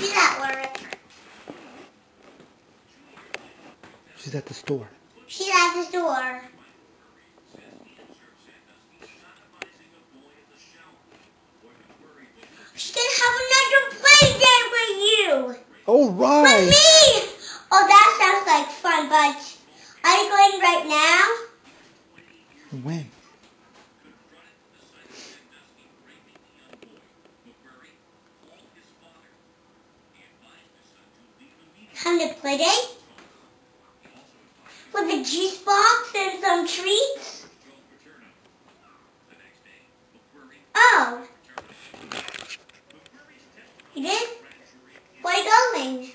She's at work. She's at the store. She's at the store. She's gonna have another play day with you. All With me! Oh, that sounds like fun, but are you going right now? When? Play date? With a juice box and some treats? Oh. You did? Where are you going?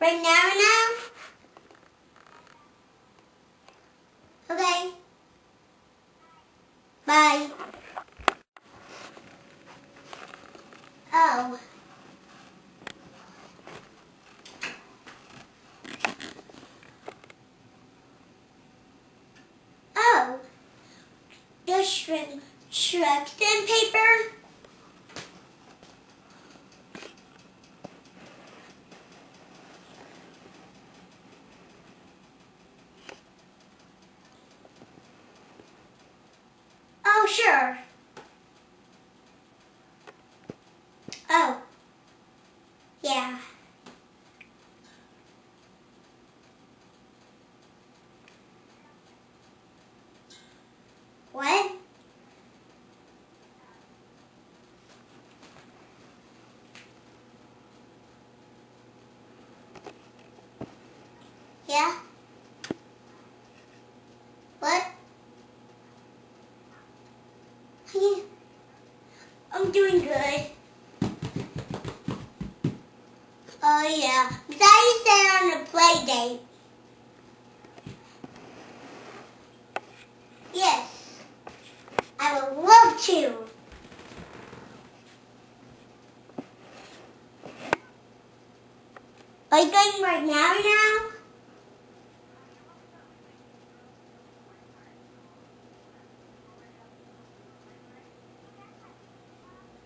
Right now, now? Okay. Bye. Oh. The shrimp, shrimp paper? Oh, sure. Oh. Yeah. What? Yeah? What? Yeah. I'm doing good. Oh yeah. Daddy said on a play date. Yes. I would love to. Are you going right now now?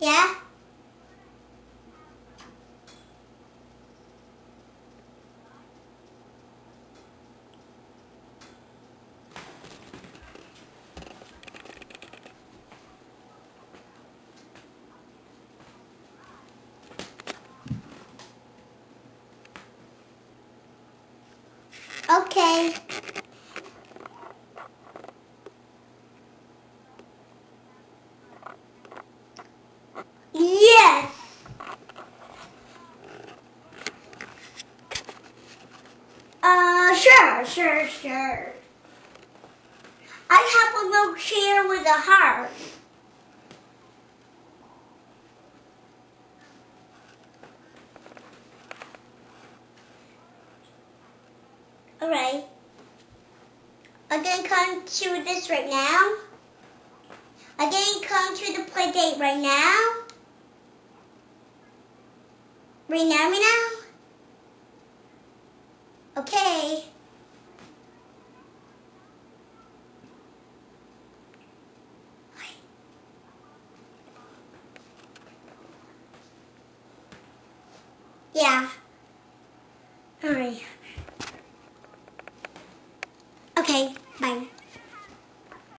Yeah? Okay. Yes. Uh, sure, sure, sure. I have a little chair with a heart. Alright. I'm gonna come to this right now. I'm gonna come to the play date right now. Right now, right now? Okay. Yeah. Alright.